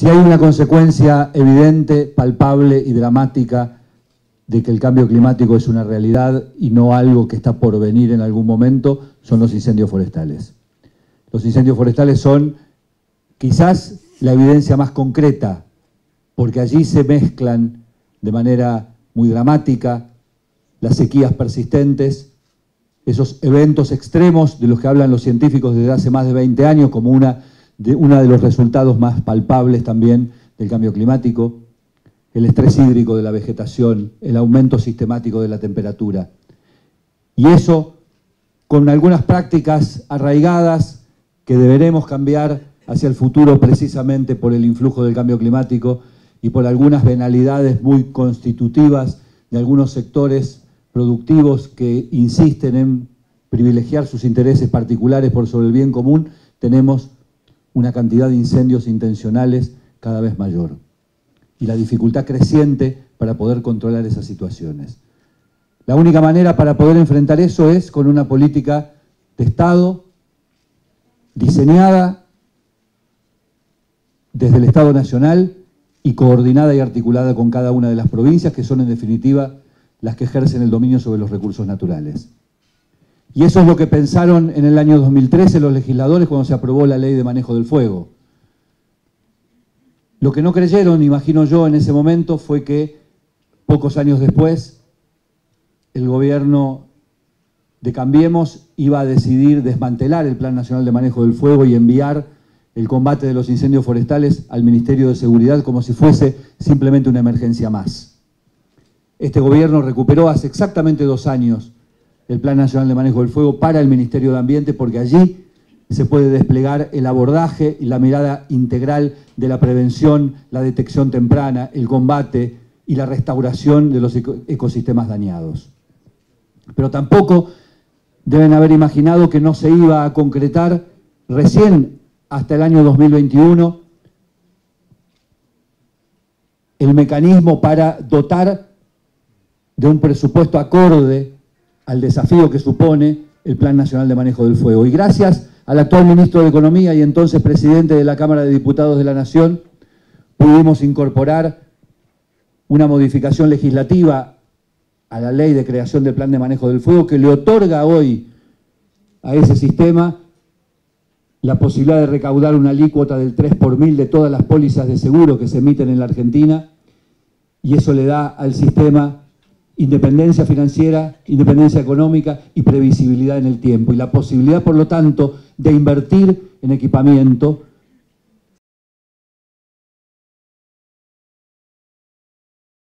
Si hay una consecuencia evidente, palpable y dramática de que el cambio climático es una realidad y no algo que está por venir en algún momento, son los incendios forestales. Los incendios forestales son quizás la evidencia más concreta, porque allí se mezclan de manera muy dramática las sequías persistentes, esos eventos extremos de los que hablan los científicos desde hace más de 20 años como una de, uno de los resultados más palpables también del cambio climático, el estrés hídrico de la vegetación, el aumento sistemático de la temperatura. Y eso con algunas prácticas arraigadas que deberemos cambiar hacia el futuro precisamente por el influjo del cambio climático y por algunas venalidades muy constitutivas de algunos sectores productivos que insisten en privilegiar sus intereses particulares por sobre el bien común, tenemos una cantidad de incendios intencionales cada vez mayor y la dificultad creciente para poder controlar esas situaciones. La única manera para poder enfrentar eso es con una política de Estado diseñada desde el Estado Nacional y coordinada y articulada con cada una de las provincias, que son en definitiva las que ejercen el dominio sobre los recursos naturales. Y eso es lo que pensaron en el año 2013 los legisladores cuando se aprobó la ley de manejo del fuego. Lo que no creyeron, imagino yo, en ese momento fue que pocos años después el gobierno de Cambiemos iba a decidir desmantelar el Plan Nacional de Manejo del Fuego y enviar el combate de los incendios forestales al Ministerio de Seguridad como si fuese simplemente una emergencia más. Este gobierno recuperó hace exactamente dos años el Plan Nacional de Manejo del Fuego para el Ministerio de Ambiente, porque allí se puede desplegar el abordaje y la mirada integral de la prevención, la detección temprana, el combate y la restauración de los ecosistemas dañados. Pero tampoco deben haber imaginado que no se iba a concretar recién hasta el año 2021 el mecanismo para dotar de un presupuesto acorde al desafío que supone el Plan Nacional de Manejo del Fuego. Y gracias al actual ministro de Economía y entonces presidente de la Cámara de Diputados de la Nación, pudimos incorporar una modificación legislativa a la ley de creación del Plan de Manejo del Fuego que le otorga hoy a ese sistema la posibilidad de recaudar una alícuota del 3 por mil de todas las pólizas de seguro que se emiten en la Argentina y eso le da al sistema independencia financiera, independencia económica y previsibilidad en el tiempo. Y la posibilidad, por lo tanto, de invertir en equipamiento